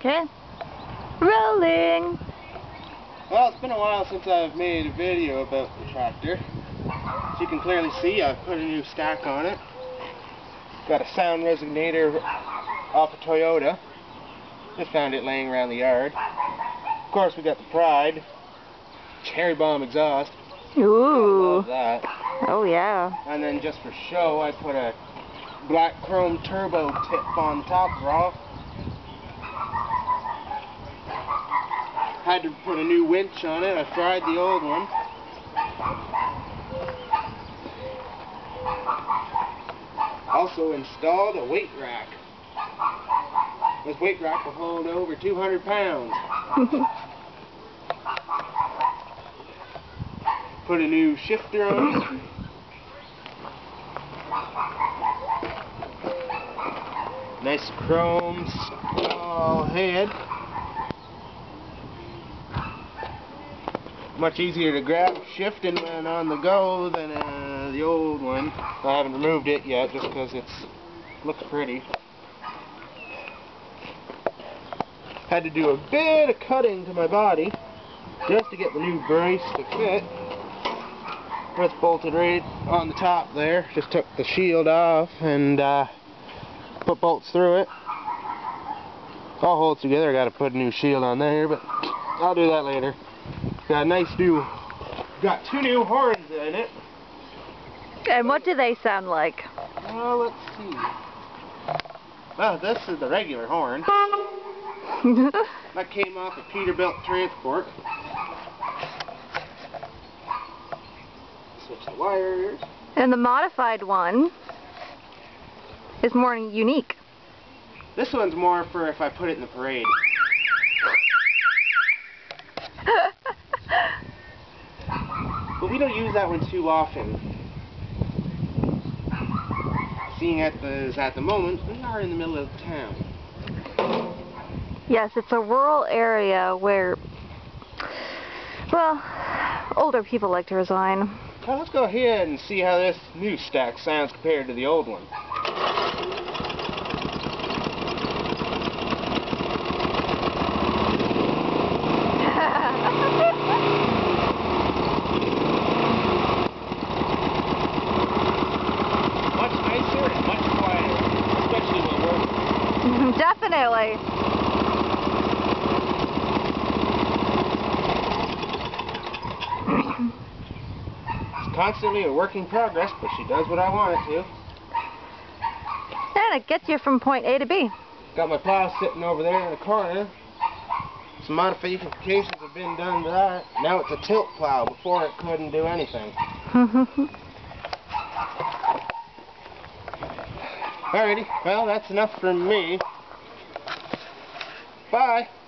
Okay. Rolling. Well, it's been a while since I've made a video about the tractor. As you can clearly see, I've put a new stack on it. Got a sound resonator off a Toyota. Just found it laying around the yard. Of course, we got the Pride. Cherry Bomb exhaust. Ooh. Love that. Oh yeah. And then just for show, I put a black chrome turbo tip on top raw. Had to put a new winch on it. I fried the old one. Also installed a weight rack. This weight rack will hold over 200 pounds. Put a new shifter on it. Nice chrome small head. Much easier to grab shifting when on the go than uh, the old one. I haven't removed it yet just because it looks pretty. Had to do a bit of cutting to my body just to get the new brace to fit. It's bolted right on the top there. Just took the shield off and uh, put bolts through it. All holds together. I got to put a new shield on there, but I'll do that later. Got a nice new, got two new horns in it. And what do they sound like? Well, let's see. Well, this is the regular horn. That came off a Peterbilt Transport. Switch the wires. and the modified one is more unique. This one's more for if I put it in the parade. But we don't use that one too often. Seeing at the, at the moment, we are in the middle of town. yes, it's a rural area where, well, older people like to reside. Well, let's go ahead and see how this new stack sounds compared to the old one. Much nicer and much quieter, especially when working. Definitely. It's constantly a work in progress, but she does what I want it to. And it gets you from point A to B. Got my plow sitting over there in the corner. Some modifications have been done to that. Now it's a tilt plow. Before it couldn't do anything. Alrighty, well that's enough for me. Bye.